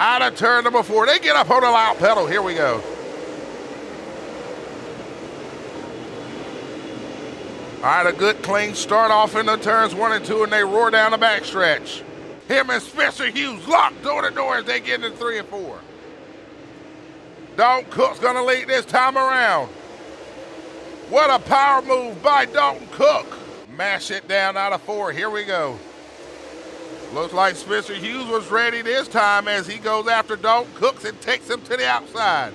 Out of turn number four. They get up on the loud pedal. Here we go. All right, a good clean start off in the turns one and two, and they roar down the backstretch. Him and Spencer Hughes locked door to door as they get into three and four. Dalton Cook's gonna lead this time around. What a power move by Dalton Cook. Mash it down out of four. Here we go. Looks like Spencer Hughes was ready this time as he goes after Dalton Cooks and takes him to the outside.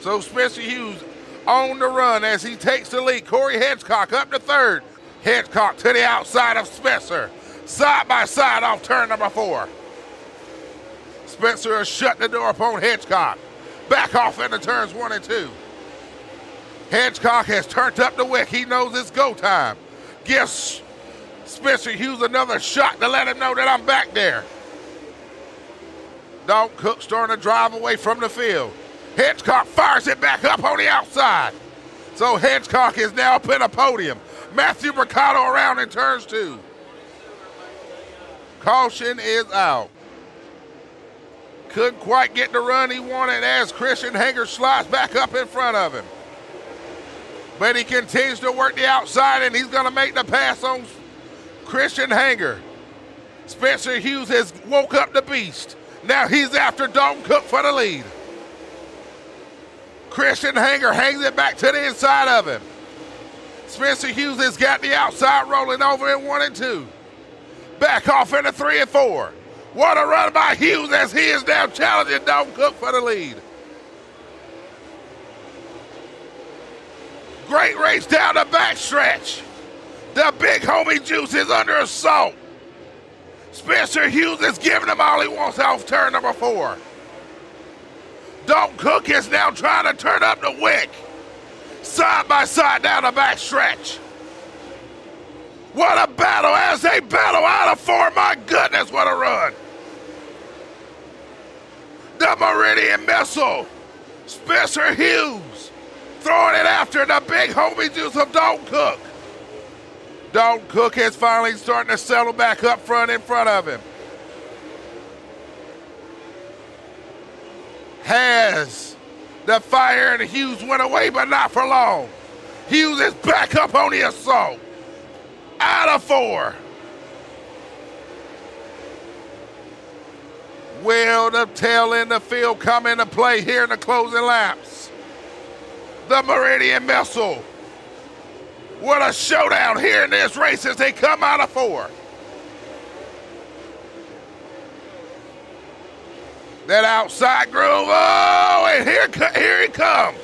So Spencer Hughes on the run as he takes the lead. Cory Hedgecock up to third. Hedgecock to the outside of Spencer. Side by side off turn number four. Spencer has shut the door upon Hedgecock. Back off into turns one and two. Hedgecock has turned up the wick. He knows it's go time. Gives Spencer Hughes another shot to let him know that I'm back there. Dalton Cook starting to drive away from the field. Hedgecock fires it back up on the outside. So Hedgecock is now up in a podium. Matthew Mercado around in turns two. Caution is out. Couldn't quite get the run he wanted as Christian Hanger slides back up in front of him. But he continues to work the outside and he's going to make the pass on Christian Hanger. Spencer Hughes has woke up the beast. Now he's after Dalton Cook for the lead. Christian Hanger hangs it back to the inside of him. Spencer Hughes has got the outside rolling over in one and two. Back off into three and four. What a run by Hughes as he is now challenging Dalton Cook for the lead. Great race down the backstretch. The big homie Juice is under assault. Spencer Hughes is giving him all he wants off turn number four. Don Cook is now trying to turn up the wick. Side by side down the back stretch. What a battle as they battle out of four. My goodness, what a run. The Meridian Missile. Spencer Hughes throwing it after the big homie juice of Don Cook. Dalton Cook is finally starting to settle back up front in front of him. has the fire and Hughes went away, but not for long. Hughes is back up on the assault. Out of four. Will the tail in the field come into play here in the closing laps? The Meridian Missile. What a showdown here in this race as they come out of four. That outside groove. Oh, and here, here he comes.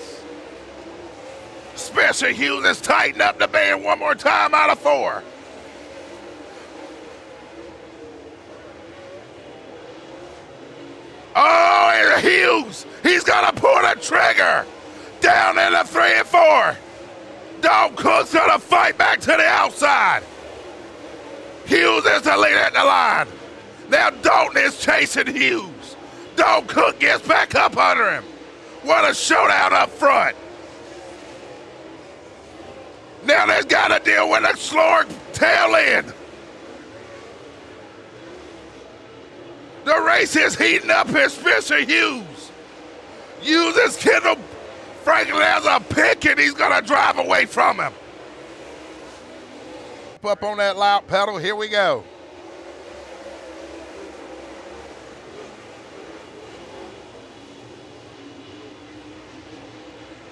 Spencer Hughes is tighten up the band one more time out of four. Oh, and Hughes, he's gonna pull the trigger. Down in the three and four. Dalton Cook's gonna fight back to the outside. Hughes is the leader at the line. Now Dalton is chasing Hughes. Dalton Cook gets back up under him. What a showdown up front. Now they've got to deal with a slower tail end. The race is heating up here. Spencer Hughes uses Kendall Franklin has a pick, and he's to drive away from him. Up on that loud pedal. Here we go.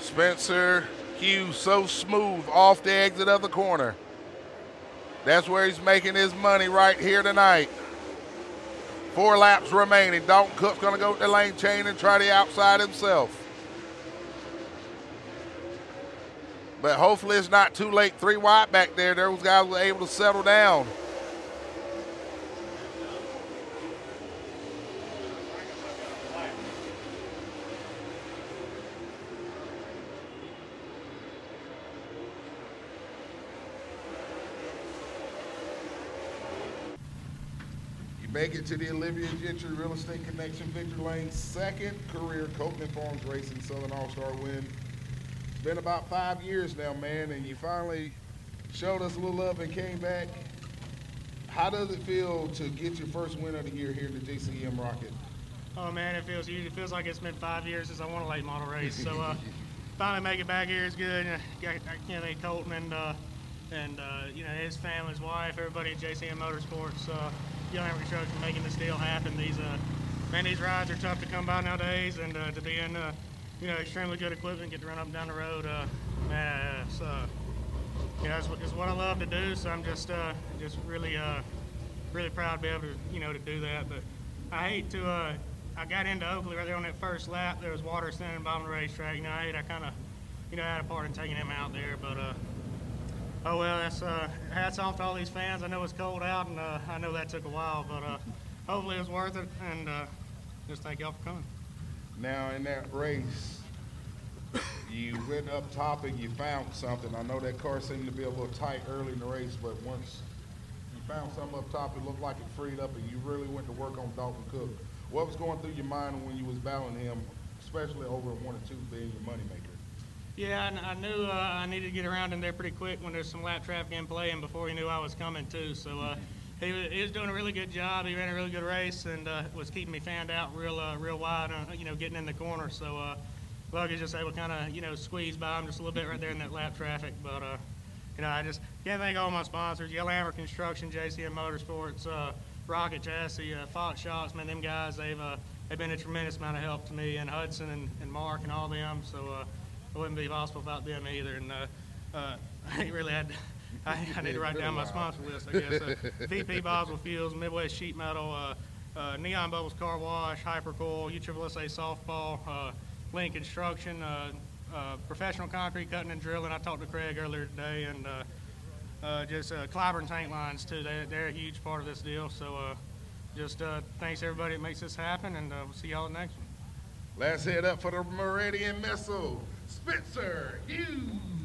Spencer Hughes so smooth off the exit of the corner. That's where he's making his money right here tonight. Four laps remaining. Dalton Cook's going to go to the lane chain and try the outside himself. But hopefully it's not too late. Three wide back there. Those guys were able to settle down. You Make it to the Olivia Gentry Real Estate Connection Victory Lane's second career Copeland Farms Racing Southern All-Star win. Been about five years now, man, and you finally showed us a little love and came back. How does it feel to get your first win of the year here at the JCM Rocket? Oh man, it feels huge. It feels like it's been five years since I won a late model race. So uh, finally make it back here is good. Got, I can't thank Colton and uh, and uh, you know his family, his wife, everybody at JCM Motorsports, uh, Yellow Hammer Construction making this deal happen. These uh, man, these rides are tough to come by nowadays, and uh, to be in uh, you know extremely good equipment, get to run up and down the road, uh, man, it's, uh, you know, it's, what- it's what I love to do. So I'm just uh, just really uh, really proud to be able to you know to do that. But I hate to. Uh, I got into Oakley right there on that first lap. There was water standing bottom of the racetrack. You know, I hate I kind of you know had a part in taking him out there, but. Uh, Oh well, that's uh, hats off to all these fans. I know it's cold out, and uh, I know that took a while, but uh, hopefully it was worth it. And uh, just thank y'all for coming. Now, in that race, you went up top and you found something. I know that car seemed to be a little tight early in the race, but once you found something up top, it looked like it freed up, and you really went to work on Dalton Cook. What was going through your mind when you was battling him, especially over one and two being your moneymaker? Yeah, I, I knew uh, I needed to get around in there pretty quick when there's some lap traffic in play, and before he knew I was coming too. So uh, he, was, he was doing a really good job. He ran a really good race and uh, was keeping me fanned out real uh, real wide, uh, you know, getting in the corner. So uh, lucky just able to kind of you know squeeze by him just a little bit right there in that lap traffic. But uh, you know, I just can't thank all my sponsors: Yellow Hammer Construction, JCM Motorsports, uh, Rocket Chassis, uh, Fox Shocks. Man, them guys they've uh, they've been a tremendous amount of help to me, and Hudson and, and Mark and all them. So. Uh, it wouldn't be possible without them either. And uh, uh, I really had, I, I need to write down my sponsor list, I guess. Uh, VP Boswell Fields, Midwest Sheet Metal, uh, uh, Neon Bubbles Car Wash, Hypercoil, USSA Softball, uh, Link Construction, uh, uh, Professional Concrete Cutting and Drilling. I talked to Craig earlier today, and uh, uh, just uh, Clyburn Tank Lines too. They, they're a huge part of this deal. So uh, just uh, thanks everybody that makes this happen, and uh, we'll see y'all next one. Let's head up for the Meridian Missile, Spencer Hughes.